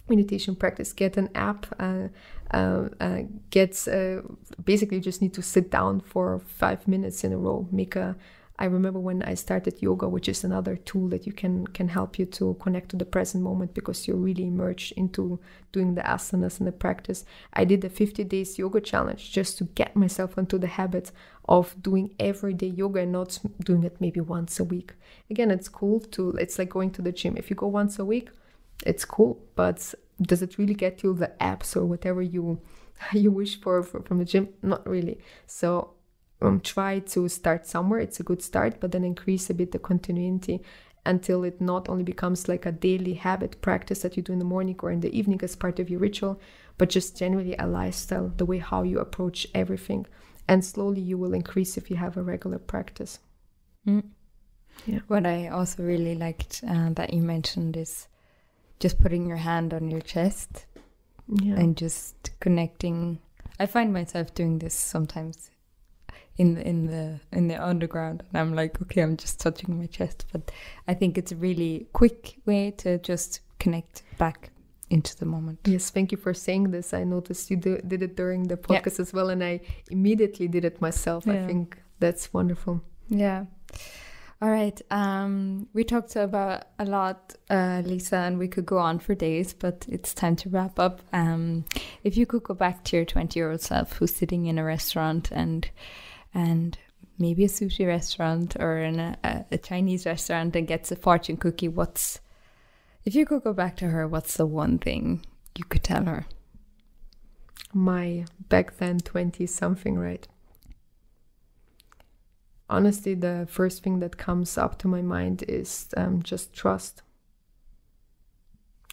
meditation practice get an app uh, uh, uh, get uh, basically just need to sit down for five minutes in a row make a I remember when I started yoga, which is another tool that you can can help you to connect to the present moment because you're really immersed into doing the asanas and the practice. I did a 50 days yoga challenge just to get myself into the habit of doing everyday yoga and not doing it maybe once a week. Again, it's cool to it's like going to the gym. If you go once a week, it's cool, but does it really get you the abs or whatever you you wish for, for from the gym? Not really. So um, try to start somewhere it's a good start but then increase a bit the continuity until it not only becomes like a daily habit practice that you do in the morning or in the evening as part of your ritual but just generally a lifestyle the way how you approach everything and slowly you will increase if you have a regular practice mm. yeah what i also really liked uh, that you mentioned is just putting your hand on your chest yeah. and just connecting. I find myself doing this sometimes in the, in the in the underground and i'm like okay i'm just touching my chest. But i think it's a really quick way to just connect back into the moment. Yes thank you for saying this. I noticed you do, did it during the podcast yeah. as well and i immediately did it myself. Yeah. i think that's wonderful. Yeah all right um we talked about a lot uh lisa and we could go on for days but it's time to wrap up um if you could go back to your 20 year old self who's sitting in a restaurant and and maybe a sushi restaurant or in a, a Chinese restaurant and gets a fortune cookie, what's if you could go back to her, what's the one thing you could tell her? My back then 20 something, right? Honestly, the first thing that comes up to my mind is um, just trust.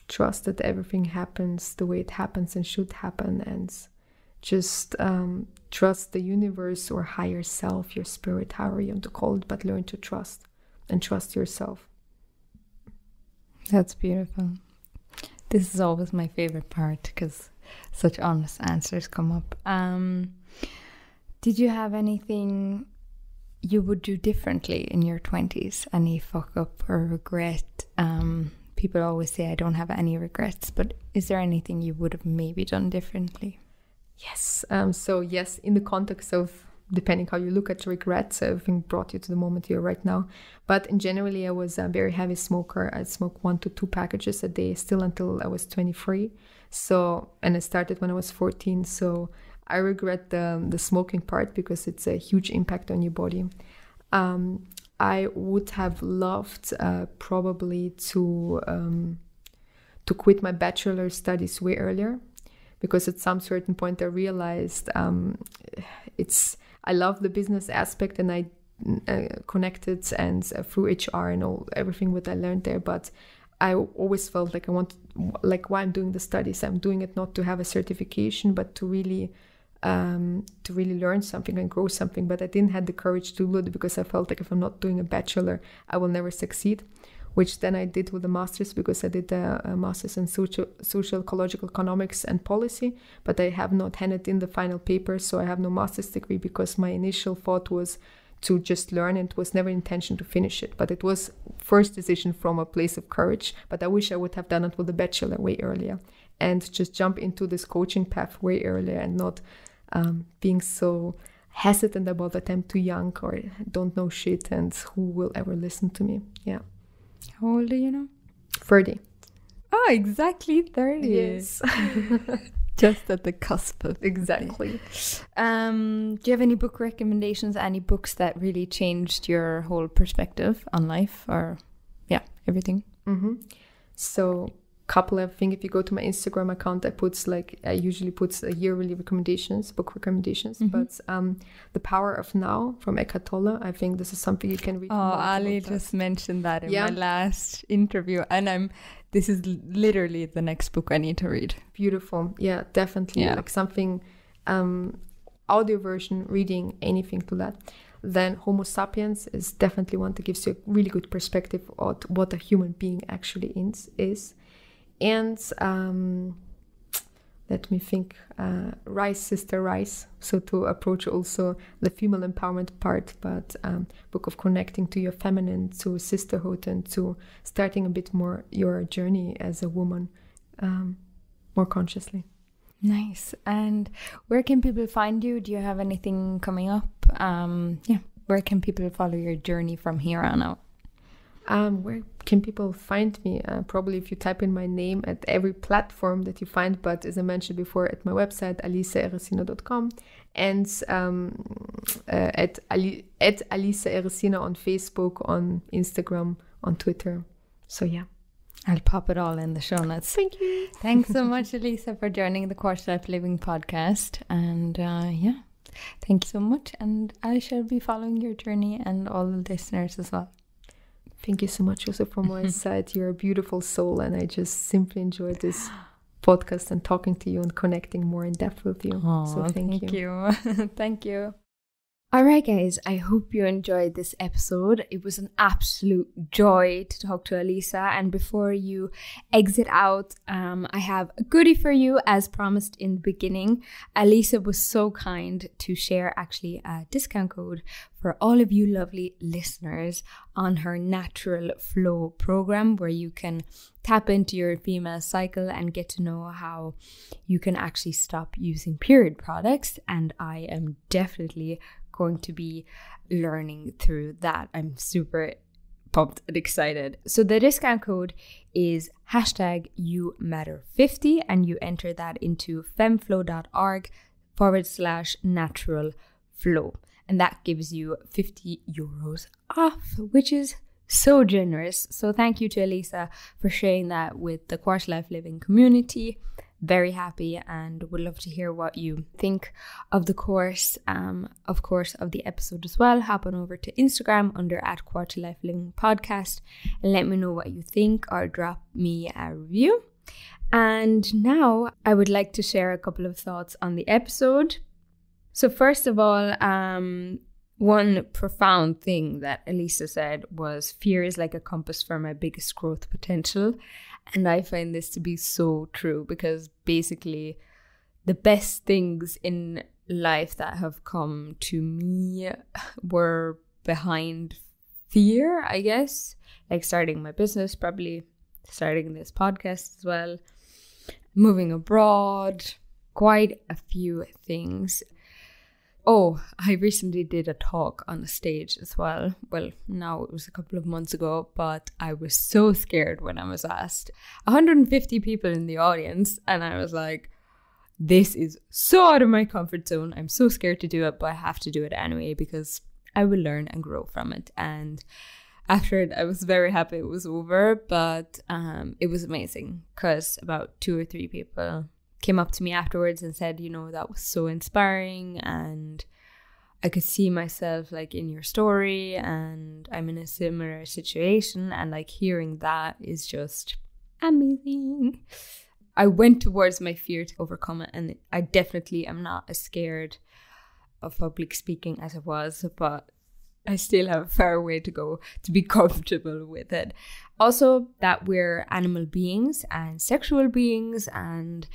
Trust that everything happens the way it happens and should happen, and just um, trust the universe or higher self, your spirit, however you want to call it, but learn to trust and trust yourself. That's beautiful. This is always my favorite part because such honest answers come up. Um, did you have anything you would do differently in your 20s? Any fuck up or regret? Um, people always say, I don't have any regrets, but is there anything you would have maybe done differently? Yes. Um, so, yes, in the context of depending how you look at regrets, everything brought you to the moment you're right now. But in generally, I was a very heavy smoker. I smoked one to two packages a day still until I was 23. So, and I started when I was 14. So, I regret the, the smoking part because it's a huge impact on your body. Um, I would have loved uh, probably to um, to quit my bachelor studies way earlier because at some certain point I realized um, it's I love the business aspect and I uh, connected and uh, through HR and all everything what I learned there, but I always felt like I want like why I'm doing the studies. I'm doing it not to have a certification, but to really um, to really learn something and grow something. But I didn't have the courage to do it because I felt like if I'm not doing a bachelor, I will never succeed which then I did with a master's because I did a, a master's in social, social, ecological economics and policy, but I have not handed in the final paper, so I have no master's degree because my initial thought was to just learn and it was never intention to finish it but it was first decision from a place of courage but i wish i would have done it with a bachelor way earlier and just jump into this coaching path way earlier and not um, being so hesitant about that i'm too young or don't know shit and who will ever listen to me yeah how old are you now? 30. Oh, exactly 30. Yes. Just at the cusp of. Exactly. Um, do you have any book recommendations? Any books that really changed your whole perspective on life or, yeah, everything? Mm-hmm. So, couple of things. If you go to my Instagram account, I put like I usually put a yearly recommendations, book recommendations. Mm-hmm. But um, the Power of Now from Eckhart Tolle, I think this is something you can read. Oh, Ali just mentioned that in yeah. my last interview, and I'm. This is literally the next book I need to read. Beautiful, yeah, definitely. Yeah. Like something, um, audio version, reading anything to that then Homo sapiens is definitely one that gives you a really good perspective of what a human being actually is is and um, let me think uh, rise sister rise so to approach also the female empowerment part but um, book of connecting to your feminine to sisterhood and to starting a bit more your journey as a woman um, more consciously. Nice. And where can people find you? Do you have anything coming up? Um, yeah. Where can people follow your journey from here on out? Um, where can people find me? Uh, probably if you type in my name at every platform that you find, but as I mentioned before, at my website, alisaeresina.com and um, uh, at, Ali- at Alisa Eresina on Facebook, on Instagram, on Twitter. So, yeah. I'll pop it all in the show notes. Thank you. Thanks so much, Alisa, for joining the Quarter Life Living podcast. And uh, yeah, thank you so much. And I shall be following your journey and all the listeners as well. Thank you so much, also from my side. You're a beautiful soul, and I just simply enjoyed this podcast and talking to you and connecting more in depth with you. Oh, so thank, thank you. you. thank you. All right, guys, I hope you enjoyed this episode. It was an absolute joy to talk to Alisa. And before you exit out, um, I have a goodie for you, as promised in the beginning. Alisa was so kind to share actually a discount code for all of you lovely listeners on her Natural Flow program, where you can tap into your female cycle and get to know how you can actually stop using period products. And I am definitely going to be learning through that. I'm super pumped and excited. So the discount code is hashtag you matter 50 and you enter that into femflow.org forward slash natural flow. And that gives you 50 euros off, which is so generous. So thank you to Alisa for sharing that with the Quarter Life Living community very happy and would love to hear what you think of the course, um, of course, of the episode as well. Hop on over to Instagram under at Quarter Life Living Podcast and let me know what you think or drop me a review. And now I would like to share a couple of thoughts on the episode. So, first of all, um, one profound thing that Alisa said was fear is like a compass for my biggest growth potential. And I find this to be so true because basically, the best things in life that have come to me were behind fear, I guess. Like starting my business, probably starting this podcast as well, moving abroad, quite a few things. Oh, I recently did a talk on the stage as well. Well, now it was a couple of months ago, but I was so scared when I was asked. 150 people in the audience, and I was like, this is so out of my comfort zone. I'm so scared to do it, but I have to do it anyway because I will learn and grow from it. And after it, I was very happy it was over, but um, it was amazing because about two or three people came up to me afterwards and said, you know, that was so inspiring and I could see myself like in your story and I'm in a similar situation and like hearing that is just amazing. I went towards my fear to overcome it and I definitely am not as scared of public speaking as I was, but I still have a far way to go to be comfortable with it. Also, that we're animal beings and sexual beings and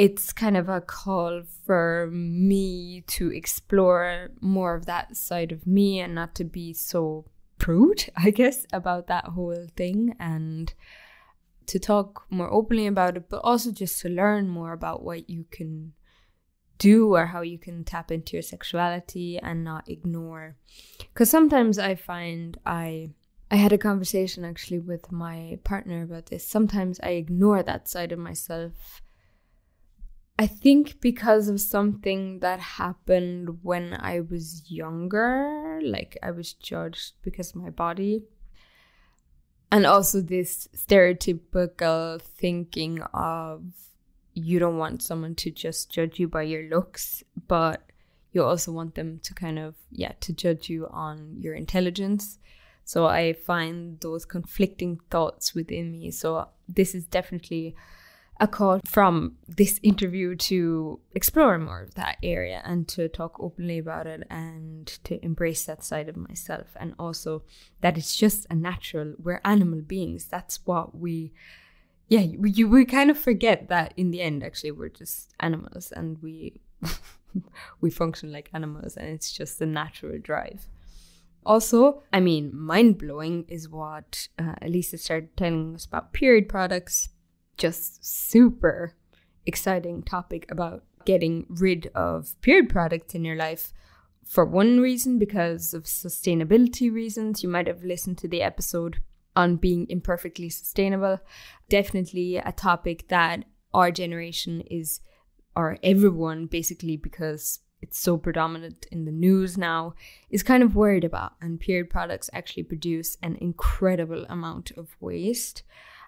it's kind of a call for me to explore more of that side of me and not to be so prude, I guess, about that whole thing and to talk more openly about it, but also just to learn more about what you can do or how you can tap into your sexuality and not ignore. Because sometimes I find I. I had a conversation actually with my partner about this. Sometimes I ignore that side of myself I think because of something that happened when I was younger, like I was judged because of my body. And also this stereotypical thinking of you don't want someone to just judge you by your looks, but you also want them to kind of, yeah, to judge you on your intelligence. So I find those conflicting thoughts within me. So this is definitely a call from this interview to explore more of that area and to talk openly about it and to embrace that side of myself. And also that it's just a natural we're animal beings. That's what we yeah we, we kind of forget that in the end actually we're just animals and we we function like animals and it's just a natural drive. Also i mean mind-blowing is what uh, Alisa started telling us about period products just super exciting topic about getting rid of period products in your life for one reason, because of sustainability reasons. You might have listened to the episode on being imperfectly sustainable. Definitely a topic that our generation is, or everyone basically, because it's so predominant in the news now, is kind of worried about. And period products actually produce an incredible amount of waste.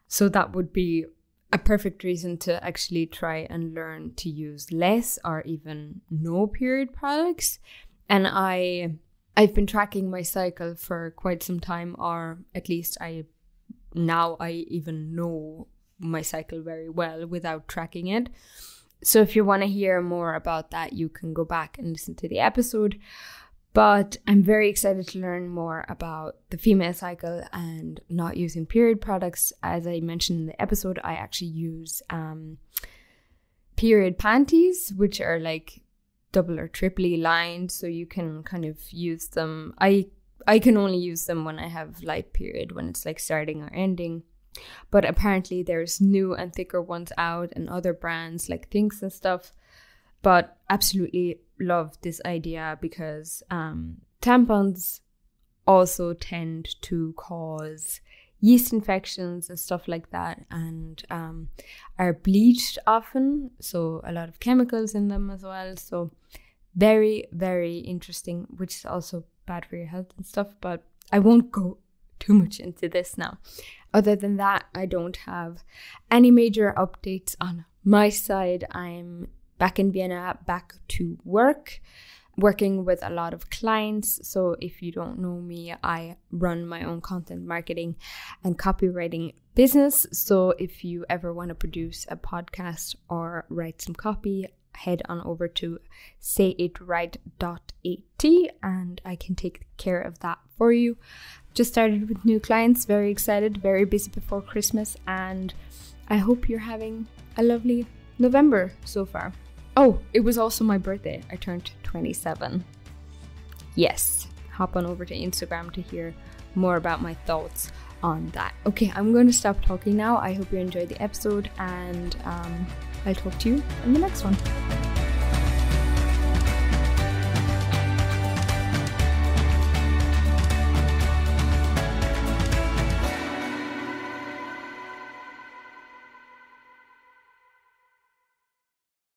So that would be a perfect reason to actually try and learn to use less or even no period products. And I I've been tracking my cycle for quite some time or at least I now I even know my cycle very well without tracking it. So if you want to hear more about that, you can go back and listen to the episode. But I'm very excited to learn more about the female cycle and not using period products. As I mentioned in the episode, I actually use um, period panties, which are like double or triply lined, so you can kind of use them. I I can only use them when I have light period, when it's like starting or ending. But apparently, there's new and thicker ones out, and other brands like Thinx and stuff. But absolutely love this idea because um, tampons also tend to cause yeast infections and stuff like that and um, are bleached often. So a lot of chemicals in them as well. So very very interesting which is also bad for your health and stuff but i won't go too much into this now. Other than that i don't have any major updates on my side. I'm back in Vienna, back to work, working with a lot of clients. So, if you don't know me, I run my own content marketing and copywriting business. So, if you ever want to produce a podcast or write some copy, head on over to sayitright.at and I can take care of that for you. Just started with new clients, very excited, very busy before Christmas, and I hope you're having a lovely November so far. Oh, it was also my birthday. I turned 27. Yes, hop on over to Instagram to hear more about my thoughts on that. Okay, I'm going to stop talking now. I hope you enjoyed the episode and um, I'll talk to you in the next one.